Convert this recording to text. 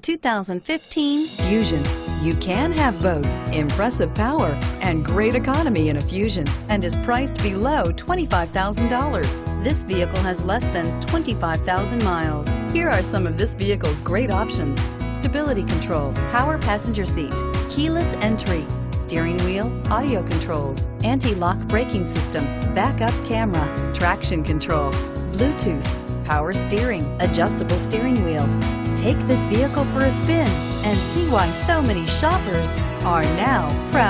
The 2015 Fusion. You can have both impressive power and great economy in a Fusion and is priced below $25,000. This vehicle has less than 25,000 miles. Here are some of this vehicle's great options. Stability control, power passenger seat, keyless entry, steering wheel, audio controls, anti-lock braking system, backup camera, traction control, Bluetooth, power steering, adjustable steering wheel. Take this vehicle for a spin and see why so many shoppers are now proud